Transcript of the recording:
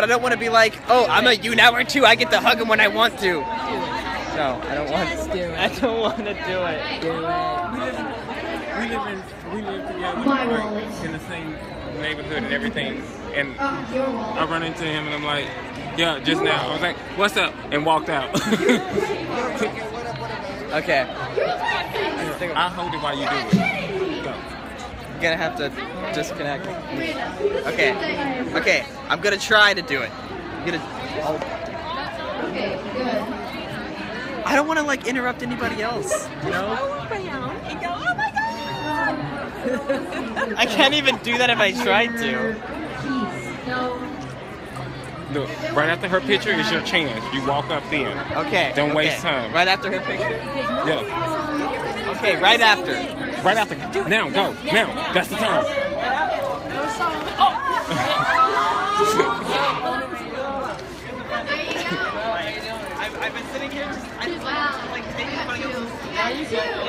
but I don't want to be like, oh, I'm a YouNower two. I get to hug him when I want to. No, I don't want. to do it. I don't want to do it. Do it. We live in we live together My like, wallet. in the same neighborhood and everything. And Oh, your wallet. I run into him and I'm like, yeah, just now. I was like, what's up? And walked out. Okay, I hold it while you do it. Gonna have to disconnect. Okay, okay, I'm gonna try to do it. I'm gonna. Good. I don't want to like interrupt anybody else. You know. I can't even do that if I tried to. Look, right after her picture is your chance. You walk up then. Okay. Don't waste okay. time. Right after her picture. Yeah. Okay, right after. Right after. Now, go. Now. That's the time. I've, I've been sitting here just, I just Wow. like taking my What were the other?